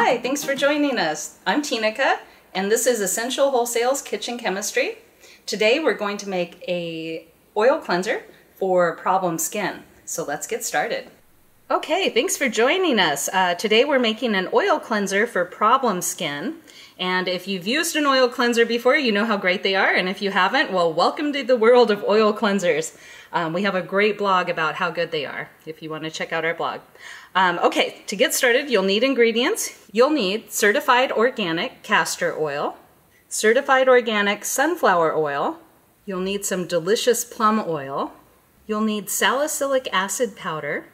Hi, thanks for joining us. I'm Tinica, and this is Essential Wholesale's Kitchen Chemistry. Today we're going to make a oil cleanser for problem skin. So let's get started. Okay, thanks for joining us. Uh, today we're making an oil cleanser for problem skin. And if you've used an oil cleanser before, you know how great they are. And if you haven't, well, welcome to the world of oil cleansers. Um, we have a great blog about how good they are, if you want to check out our blog. Um, okay, to get started, you'll need ingredients. You'll need certified organic castor oil, certified organic sunflower oil. You'll need some delicious plum oil. You'll need salicylic acid powder.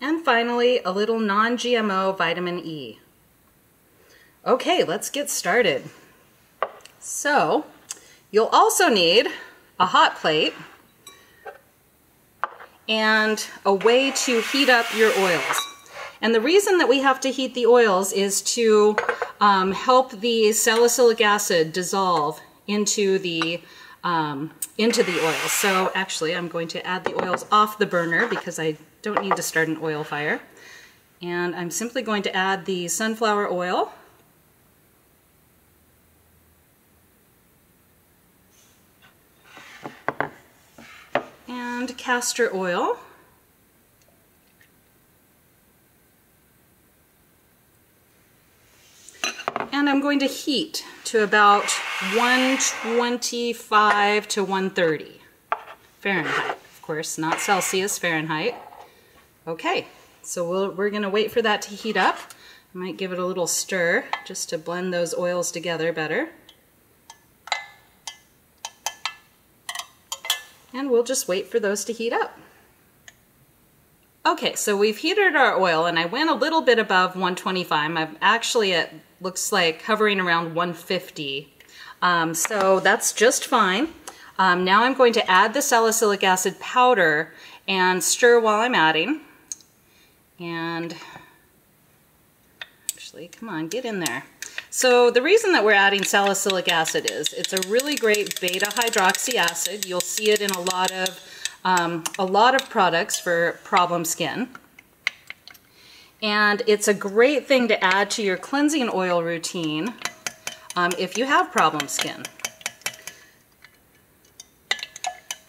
And finally, a little non-GMO vitamin E. Okay, let's get started. So, you'll also need a hot plate and a way to heat up your oils. And the reason that we have to heat the oils is to um, help the salicylic acid dissolve into the um, into the oils. So actually I'm going to add the oils off the burner because I don't need to start an oil fire. And I'm simply going to add the sunflower oil and castor oil. And I'm going to heat to about 125 to 130 Fahrenheit. Of course, not Celsius, Fahrenheit. Okay, so we we are going to wait for that to heat up. I might give it a little stir just to blend those oils together better. And we'll just wait for those to heat up. Okay, so we've heated our oil and I went a little bit above 125. I'm actually at, looks like hovering around 150. Um, so that's just fine. Um, now I'm going to add the salicylic acid powder and stir while I'm adding. And actually, come on, get in there. So the reason that we're adding salicylic acid is it's a really great beta hydroxy acid. You'll see it in a lot of um, a lot of products for problem skin. And it's a great thing to add to your cleansing oil routine um, if you have problem skin.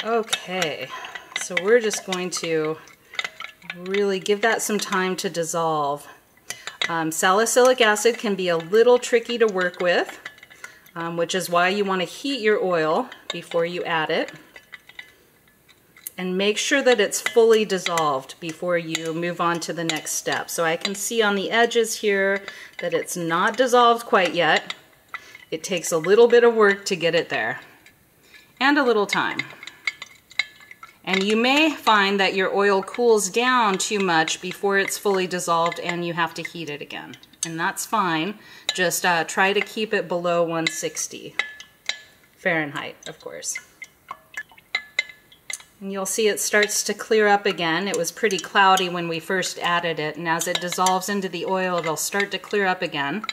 Okay, so we're just going to really give that some time to dissolve. Um, salicylic acid can be a little tricky to work with, um, which is why you want to heat your oil before you add it. And make sure that it's fully dissolved before you move on to the next step. So I can see on the edges here that it's not dissolved quite yet. It takes a little bit of work to get it there and a little time. And you may find that your oil cools down too much before it's fully dissolved and you have to heat it again. And that's fine. Just uh, try to keep it below 160 Fahrenheit, of course. And you'll see it starts to clear up again. It was pretty cloudy when we first added it, and as it dissolves into the oil, it'll start to clear up again.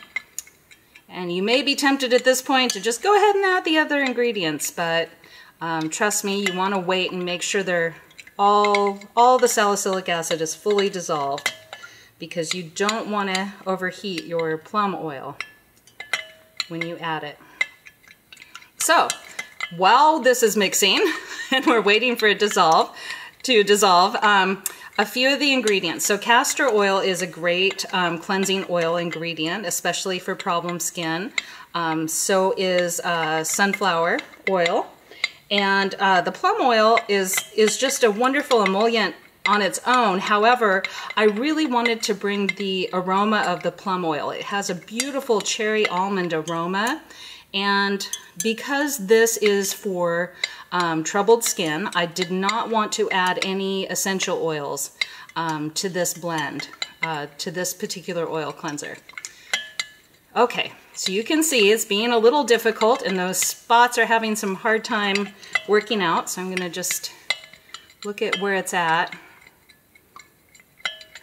And you may be tempted at this point to just go ahead and add the other ingredients, but um, trust me, you want to wait and make sure they're all, all the salicylic acid is fully dissolved because you don't want to overheat your plum oil when you add it. So, while this is mixing and we're waiting for it dissolve, to dissolve, um, a few of the ingredients. So castor oil is a great um, cleansing oil ingredient, especially for problem skin. Um, so is uh, sunflower oil. And uh, the plum oil is, is just a wonderful emollient on its own. However, I really wanted to bring the aroma of the plum oil. It has a beautiful cherry almond aroma. And because this is for um, troubled skin, I did not want to add any essential oils um, to this blend, uh, to this particular oil cleanser. Okay, so you can see it's being a little difficult and those spots are having some hard time working out. So I'm gonna just look at where it's at.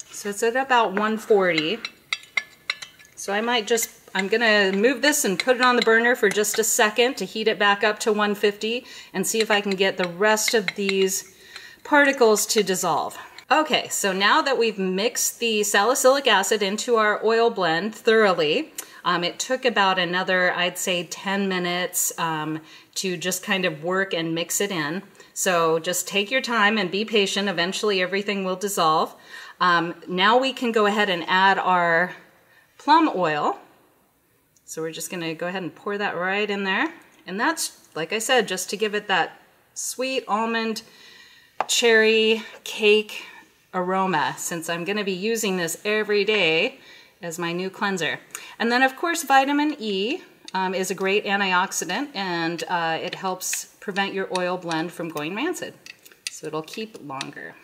So it's at about 140. So I might just, I'm gonna move this and put it on the burner for just a second to heat it back up to 150 and see if I can get the rest of these particles to dissolve. Okay, so now that we've mixed the salicylic acid into our oil blend thoroughly, um, it took about another, I'd say 10 minutes um, to just kind of work and mix it in. So just take your time and be patient. Eventually everything will dissolve. Um, now we can go ahead and add our plum oil. So we're just gonna go ahead and pour that right in there. And that's, like I said, just to give it that sweet almond cherry cake aroma since I'm gonna be using this every day as my new cleanser. And then of course vitamin E um, is a great antioxidant and uh, it helps prevent your oil blend from going rancid. So it'll keep longer.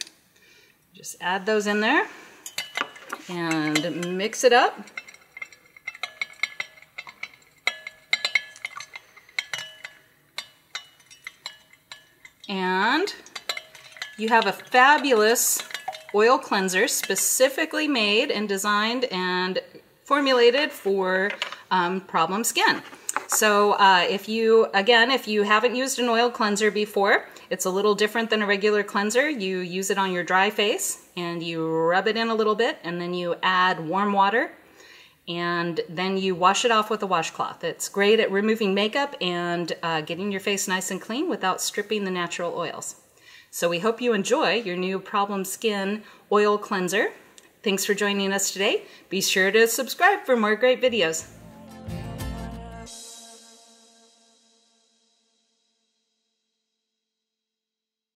Just add those in there and mix it up. And you have a fabulous oil cleanser specifically made and designed and formulated for um, problem skin. So uh, if you, again, if you haven't used an oil cleanser before, it's a little different than a regular cleanser. You use it on your dry face and you rub it in a little bit and then you add warm water and then you wash it off with a washcloth. It's great at removing makeup and uh, getting your face nice and clean without stripping the natural oils. So we hope you enjoy your new Problem Skin Oil Cleanser. Thanks for joining us today. Be sure to subscribe for more great videos.